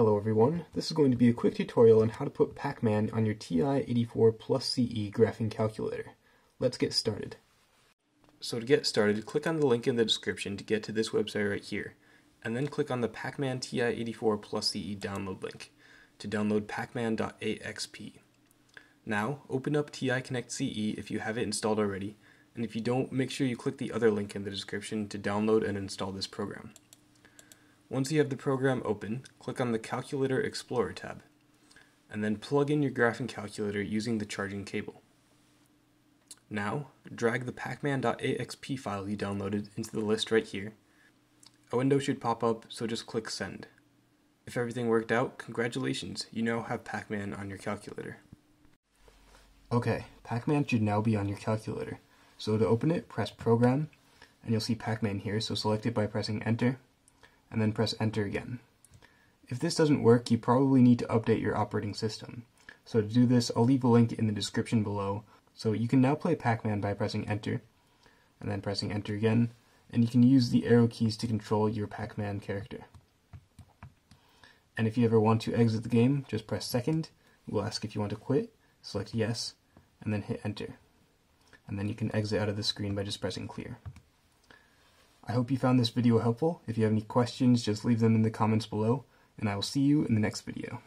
Hello everyone, this is going to be a quick tutorial on how to put Pac-Man on your TI-84 plus CE graphing calculator. Let's get started. So to get started, click on the link in the description to get to this website right here, and then click on the Pac-Man TI-84 plus CE download link to download pacman.8xp. Now, open up TI Connect CE if you have it installed already, and if you don't, make sure you click the other link in the description to download and install this program. Once you have the program open, click on the Calculator Explorer tab, and then plug in your graphing calculator using the charging cable. Now, drag the pacman.8xp file you downloaded into the list right here. A window should pop up, so just click Send. If everything worked out, congratulations, you now have Pac-Man on your calculator. Okay, Pac-Man should now be on your calculator. So to open it, press Program, and you'll see Pac-Man here, so select it by pressing Enter, and then press enter again. If this doesn't work, you probably need to update your operating system. So to do this, I'll leave a link in the description below. So you can now play Pac-Man by pressing enter, and then pressing enter again, and you can use the arrow keys to control your Pac-Man character. And if you ever want to exit the game, just press second, it will ask if you want to quit, select yes, and then hit enter. And then you can exit out of the screen by just pressing clear. I hope you found this video helpful. If you have any questions, just leave them in the comments below, and I will see you in the next video.